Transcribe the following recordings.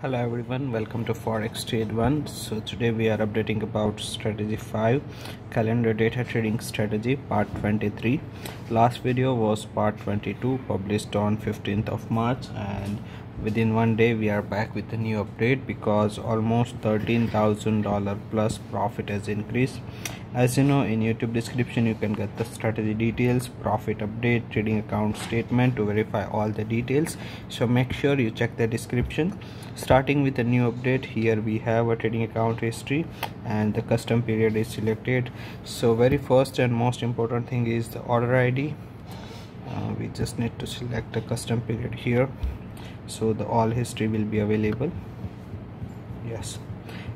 hello everyone. Welcome to forex trade one. So today we are updating about strategy 5 calendar data trading strategy part 23 last video was part 22 published on 15th of march and within one day we are back with a new update because almost $13,000 plus profit has increased as you know in youtube description you can get the strategy details profit update trading account statement to verify all the details. So make sure you check the description. Starting with a new update here we have a trading account history and the custom period is selected. So very first and most important thing is the order id uh, we just need to select the custom period here. So the all history will be available. Yes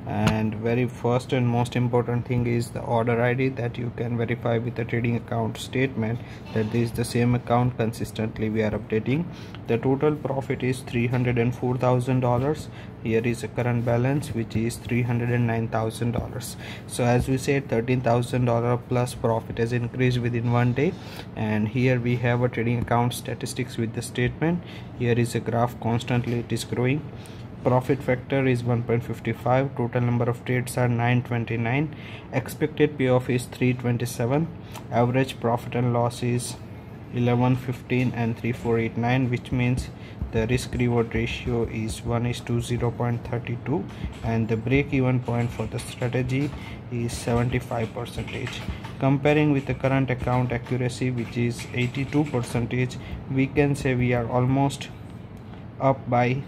and very first and most important thing is the order id that you can verify with the trading account statement that this is the same account consistently we are updating. The total profit is three hundred and four thousand dollars. Here is a current balance which is three hundred and nine thousand dollars. So as we said thirteen thousand dollar plus profit has increased within one day. And here we have a trading account statistics with the statement. Here is a graph constantly it is growing profit factor is 1.55 total number of trades are 929 expected payoff is 327 average profit and loss is 1115 and 3489 which means the risk reward ratio is 1 is to 0.32 and the break even point for the strategy is 75 percentage. Comparing with the current account accuracy which is 82 percentage we can say we are almost up by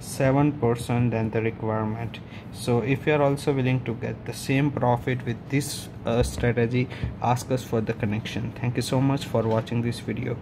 7% than the requirement. So if you are also willing to get the same profit with this uh, strategy ask us for the connection. Thank you so much for watching this video